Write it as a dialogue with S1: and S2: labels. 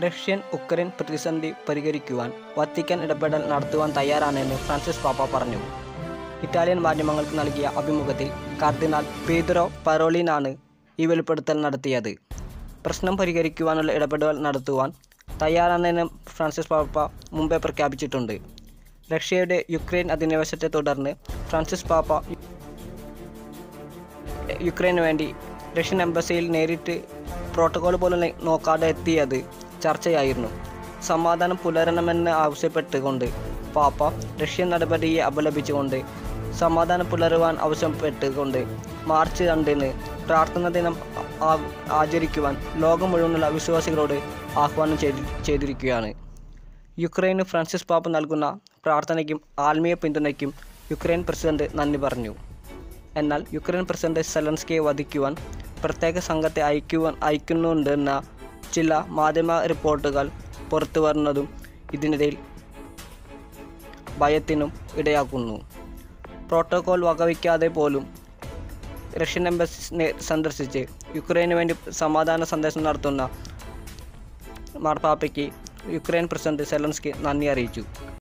S1: Russian Ukraine പ്രതിസന്ധി പരിഹരിക്കുവാൻ Vatican ഇടപെടൽ നടത്തുവാൻ തയ്യാറാണെന്ന് ഫ്രാൻസിസ് പാപ്പ പറഞ്ഞു. ഇറ്റാലിയൻ മാധ്യമങ്ങൾക്ക് നൽകിയ അഭിമുഖത്തിൽ കാർദിനാൾ പീദ്രോ പരോളിനാണ് ഈ വെളിപ്പെടുത്തൽ നടത്തിയത്. പ്രശ്നം പരിഹരിക്കുവാനുള്ള ഇടപെടൽ നടത്തുവാൻ തയ്യാറാണെന്ന് ഫ്രാൻസിസ് പാപ്പ മുമ്പേ പ്രഖ്യാപിച്ചിട്ടുണ്ട്. റഷ്യയുടെ യുക്രൈൻ അധിനിവേശത്തെ തുടർന്ന് ഫ്രാൻസിസ് പാപ്പ യുക്രൈന് വേണ്ടി റഷ്യൻ എംബസിയിൽ നേരിട്ട് പ്രോട്ടോകോൾ പോലും നോക്കാതെ എത്തിയത് ചർച്ചയായിരുന്നു. സമാധാനം പുലരണമെന്ന് ആവശ്യപ്പെട്ടുകൊണ്ട് പാപ്പ റഷ്യൻ നടപടിയെ അപലപിച്ചുകൊണ്ട് സമാധാനം പുലരുവാൻ ആവശ്യപ്പെട്ടുകൊണ്ട് മാർച്ച് രണ്ടിന് പ്രാർത്ഥന ദിനം ആചരിക്കുവാൻ ലോകം മുഴുവനുള്ള വിശ്വാസികളോട് ആഹ്വാനം ചെയ്തി ചെയ്തിരിക്കുകയാണ്. യുക്രൈന് ഫ്രാൻസിസ് പാപ്പ നൽകുന്ന പ്രാർത്ഥനയ്ക്കും ആത്മീയ പിന്തുണയ്ക്കും യുക്രൈൻ പ്രസിഡന്റ് നന്ദി പറഞ്ഞു. എന്നാൽ യുക്രൈൻ പ്രസിഡന്റ് സെലൻസ്കിയെ വധിക്കുവാൻ പ്രത്യേക സംഘത്തെ അയക്കുവാൻ അയക്കുന്നുണ്ടെന്ന ചില മാധ്യമ റിപ്പോർട്ടുകൾ പുറത്തു വരുന്നതും ഇതിനിടയിൽ ഭയത്തിനും ഇടയാക്കുന്നു. പ്രോട്ടോകോൾ വകവയ്ക്കാതെ പോലും റഷ്യൻ എംബസി സന്ദർശിച്ച് യുക്രൈന് വേണ്ടി സമാധാന സന്ദേശം നടത്തുന്ന മാർപ്പാപ്പയ്ക്ക് യുക്രൈൻ പ്രസിഡന്റ് സെലൻസ്കി നന്ദി അറിയിച്ചു.